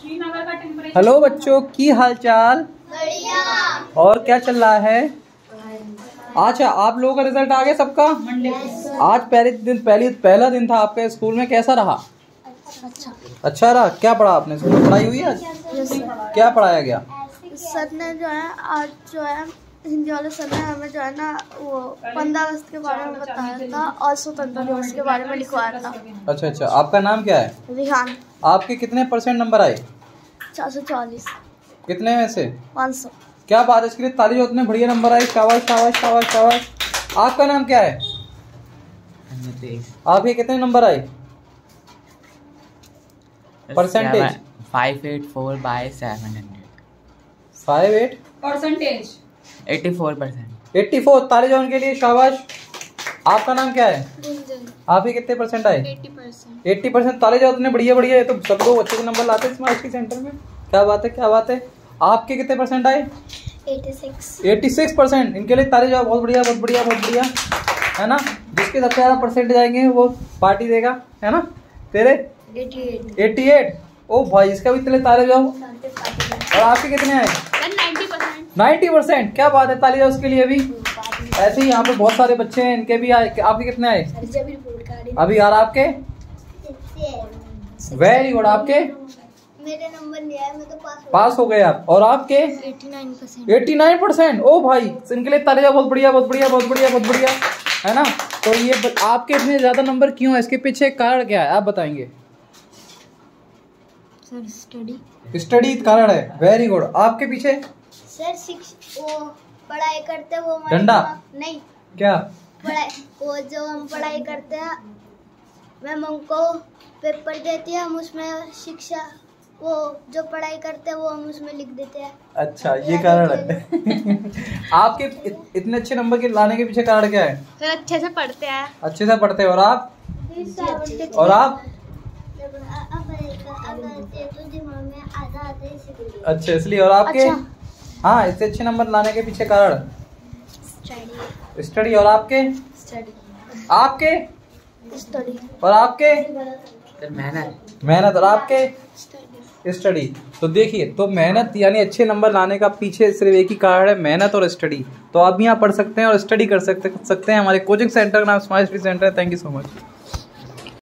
श्रीनगर का temperature hello बच्चों की हालचाल? बढ़िया। और क्या चल रहा है? अच्छा आप लोगों का रिज़ल्ट आ गया सबका? मंडे आज पहले दिन पहली पहला दिन था आपके स्कूल में कैसा रहा? अच्छा। अच्छा रहा? क्या पढ़ा आपने? स्कूल में पढ़ाई हुई आज? क्या पढ़ाया गया? सर ने जो है आज जो है हिंदी वाले सर ने हमें जो है ना वो पंद्रह अगस्त के बारे में बताया था और स्वतंत्रता दिवस के बारे में लिखवाया था। अच्छा अच्छा। आपका नाम क्या है? रिहान। आपके कितने परसेंट नंबर आए? चार सौ चालीस। कितने में से पाँच सौ। क्या बात है इसके लिए ताली जो बढ़िया नंबर आए। शाबाश शाबाश शाबाश शाबाश। आपका नाम क्या है? आपके कितने नंबर आए? Percentage five eight four by seven hundred five eight percentage eighty four percent eighty four ताली जो उनके लिए शाबाश। आपका नाम क्या है? आपके कितने परसेंट आए? Eighty percent. ताले जाओ इतने बढ़िया बढ़िया है तो सब लोग अच्छे से नंबर लाते हैं स्मार्ट सिटी सेंटर में। क्या बात है क्या बात है? आपके कितने परसेंट आए? Eighty six. परसेंट। इनके लिए ताले जाओ बहुत बढ़िया बहुत बढ़िया बहुत बढ़िया। है ना? जिसके सबसे ज़्यादा परसेंटेज आएँगे वो पार्टी देगा है ना? तेरे? Eight eighty eight. ओ भाई इसका भी इतने ताले जाओ। और आपके कितने आए? Ninety percent. क्या बात है ताली उसके लिए भी ऐसे ही यहाँ पे बहुत सारे बच्चे हैं इनके भी आए। आपके कितने आए? जब रिपोर्ट कार्ड अभी यार आपके? वेरी गुड आपके? मेरे नंबर नहीं आया मैं तो पास पास हो गए आप। और आपके? Eighty nine percent. Eighty nine percent. ओ भाई इनके लिए ताली जाओ बहुत बढ़िया बहुत बढ़िया बहुत बढ़िया बहुत बढ़िया। है ना? तो ये आपके इतने ज़्यादा नंबर क्यों है? इसके पीछे कारण क्या है? आप बताएँगे। सर स्टडी स्टडी कारण है। वेरी गुड आपके पीछे? सर शिक्ष वो पढ़ाई करते वो डंडा? नहीं क्या पढ़ाई वो जो हम पढ़ाई करते हैं मैम हमको पेपर देती है हम उसमें शिक्षा वो जो पढ़ाई करते हैं वो हम उसमें लिख देते हैं अच्छा ये कारण है आपके इत- इतने अच्छे नंबर के लाने के पीछे कारण क्या है सर अच्छे से पढ़ते हैं अच्छे से पढ़ते हैं और आप और आप अच्छा इसलिए और आपके अच्छा। हाँ इससे अच्छे नंबर लाने के पीछे कारण? स्टडी और आपके? स्टडी आपके? स्टडी और आपके? मेहनत। मेहनत। और आपके? स्टडी तो देखिए तो मेहनत यानी अच्छे नंबर लाने का पीछे सिर्फ़ एक ही कारण है मेहनत और स्टडी तो आप यहाँ पढ़ सकते हैं और स्टडी कर सकते सकते हैं हमारे कोचिंग सेंटर का नाम स्मार्ट स्टडी सेंटर है। Thank you so much